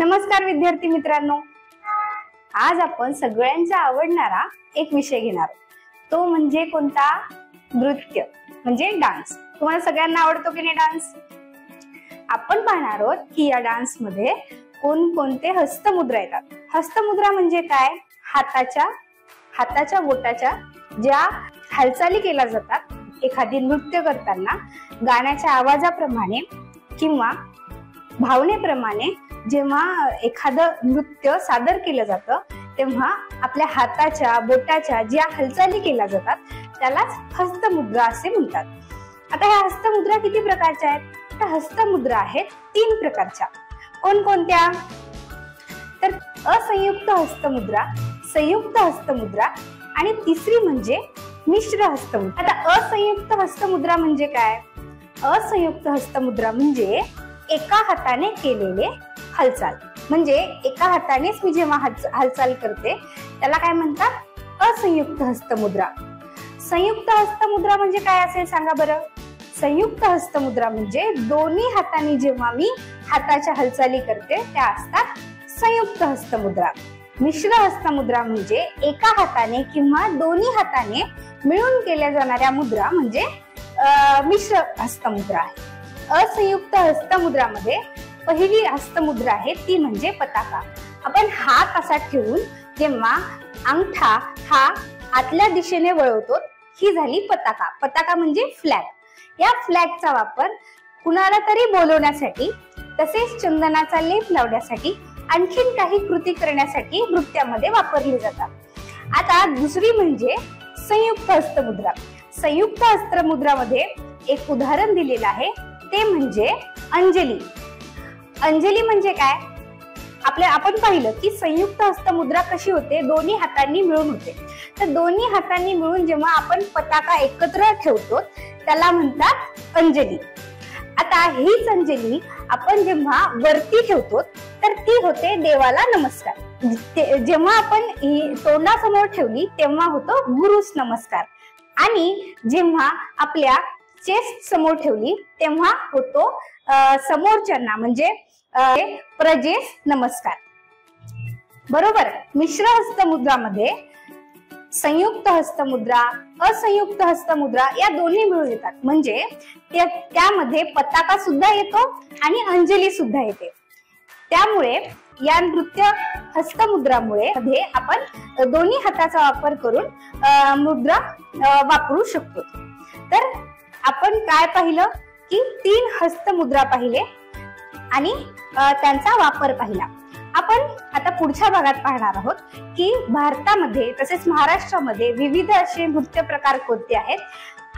नमस्कार विद्यार्थी मित्रांनो. आज आपण सगळ्यांचा आवडणारा एक विषय घेणार आहोत. तो म्हणजे कोणता? नृत्य म्हणजे डान्स. तुम्हाला सगळ्यांना आवडतो की नाही डान्स? आपण पाहणार आहोत की या डान्समध्ये कोणकोणते हस्तमुद्रा येतात. हस्तमुद्रा म्हणजे काय? हाताच्या हाताच्या बोटाच्या ज्या हालचाली केल्या जातात एखादी नृत्य करताना गाण्याच्या आवाजाप्रमाणे किंवा भावनेप्रमाणे जेव्हा एखादं नृत्य सादर केलं जातं तेव्हा आपल्या हाताच्या बोटाच्या ज्या हालचाली केल्या जातात त्यालाच हस्तमुद्रा असे म्हणतात. आता ह्या हस्तमुद्रा किती प्रकारच्या आहेत? तर हस्तमुद्रा आहेत तीन प्रकारच्या. कोणकोणत्या? तर असंयुक्त हस्तमुद्रा संयुक्त हस्तमुद्रा आणि तिसरी म्हणजे मिश्र हस्तमुद्रा. आता असंयुक्त हस्तमुद्रा म्हणजे काय? असंयुक्त हस्तमुद्रा म्हणजे एका हाताने केलेले हालचाल. म्हणजे एका हातानेच मी जेव्हा हालचाल करते त्याला काय म्हणतात? असंयुक्त हस्तमुद्रा. संयुक्त हस्तमुद्रा म्हणजे काय असेल सांगा बरं? संयुक्त हस्तमुद्रा म्हणजे दोन्ही हाताने जेव्हा मी हाताच्या हालचाली करते त्या असतात संयुक्त हस्तमुद्रा. मिश्र हस्तमुद्रा म्हणजे एका हाताने किंवा दोन्ही हाताने मिळून केल्या जाणाऱ्या मुद्रा म्हणजे मिश्र हस्तमुद्रा आहे. असंयुक्त हस्तमुद्रामध्ये पहिली हस्तमुद्रा आहे ती म्हणजे पताका. आपण हात असा ठेवून जेव्हा अंगठा हा आतल्या दिशेने वळवतो ही झाली पताका. पताका म्हणजे फ्लॅग या फ्लॅगचा वापर कुणाला तरी बोलवण्यासाठी तसेच चंदनाचा लेप लावण्यासाठी आणखीन काही कृती करण्यासाठी नृत्यामध्ये वापरली जातात. आता दुसरी म्हणजे संयुक्त हस्तमुद्रा. संयुक्त हस्तमुद्रामध्ये एक उदाहरण दिलेलं आहे. ते म्हणजे अंजली. अंजली म्हणजे काय? आपल्या आपण पाहिलं की संयुक्त हस्तमुद्रा कशी होते? दोन्ही हातांनी मिळून होते. तर दोन्ही हातांनी मिळून जेव्हा आपण पताका एकत्र ठेवतो त्याला म्हणतात अंजली. आता हीच अंजली आपण जेव्हा वरती ठेवतो तर ती होते देवाला नमस्कार. जेव्हा आपण तोंडासमोर ठेवली तेव्हा होतो गुरुस नमस्कार. आणि जेव्हा आपल्या चेस्ट समोर ठेवली तेव्हा होतो समोरच्यांना म्हणजे प्रजेस नमस्कार. बरोबर? मिश्र हस्तमुद्रामध्ये संयुक्त हस्तमुद्रा असंयुक्त हस्तमुद्रा या दोन्ही मिळून येतात. म्हणजे त्यामध्ये पताका सुद्धा येतो आणि अंजली सुद्धा येते. त्यामुळे या नृत्य हस्तमुद्रामुळे मध्ये आपण दोन्ही हाताचा वापर करून मुद्रा वापरू शकतो. तर आपण काय पाहिलं की तीन हस्तमुद्रा पाहिले आणि त्यांचा वापर पाहिला. आपण आता पुढच्या भागात पाहणार आहोत की भारतामध्ये तसेच महाराष्ट्रामध्ये विविध असे नृत्य प्रकार कोणते आहेत?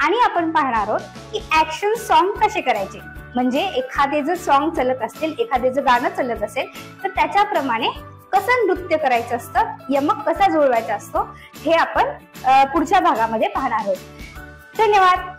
आणि आपण पाहणार आहोत की ऍक्शन सॉन्ग कसे करायचे? म्हणजे एखादे जर सॉन्ग चलत असतील एखादे जर गाणं चलत असेल तर त्याच्याप्रमाणे कसं नृत्य करायचं असतं? यमक कसा जुळवायचा असतो? हे आपण पुढच्या भागामध्ये पाहणार आहोत. धन्यवाद!